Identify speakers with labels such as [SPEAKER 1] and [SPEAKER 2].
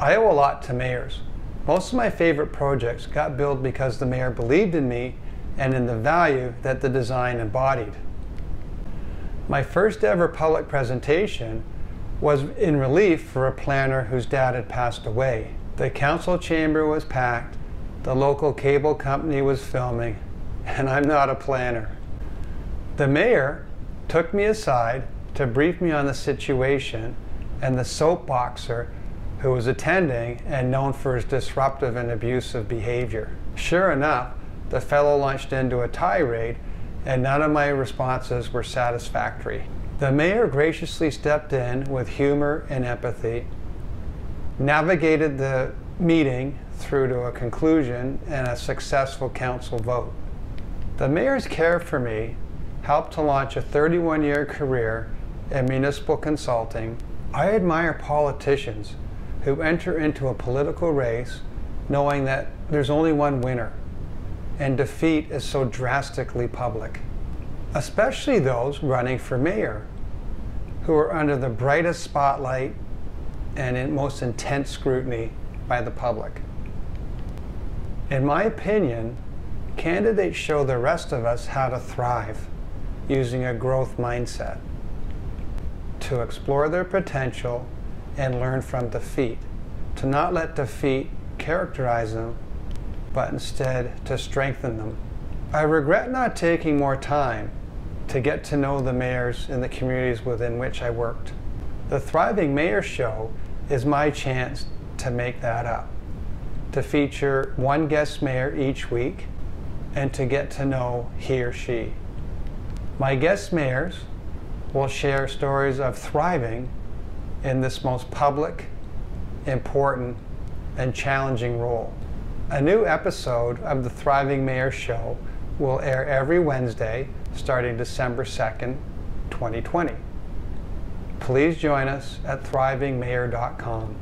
[SPEAKER 1] I owe a lot to mayors. Most of my favorite projects got built because the mayor believed in me and in the value that the design embodied. My first ever public presentation was in relief for a planner whose dad had passed away. The council chamber was packed, the local cable company was filming, and I'm not a planner. The mayor took me aside to brief me on the situation, and the soapboxer who was attending and known for his disruptive and abusive behavior. Sure enough, the fellow launched into a tirade, and none of my responses were satisfactory. The mayor graciously stepped in with humor and empathy, navigated the meeting through to a conclusion and a successful council vote. The mayor's care for me helped to launch a 31 year career in municipal consulting. I admire politicians who enter into a political race knowing that there's only one winner and defeat is so drastically public. Especially those running for mayor who are under the brightest spotlight and in most intense scrutiny by the public. In my opinion, candidates show the rest of us how to thrive using a growth mindset, to explore their potential and learn from defeat, to not let defeat characterize them, but instead to strengthen them. I regret not taking more time to get to know the mayors in the communities within which I worked. The Thriving Mayor Show is my chance to make that up, to feature one guest mayor each week and to get to know he or she. My guest mayors will share stories of thriving in this most public, important, and challenging role. A new episode of the Thriving Mayor Show will air every Wednesday starting December 2nd, 2020. Please join us at thrivingmayor.com.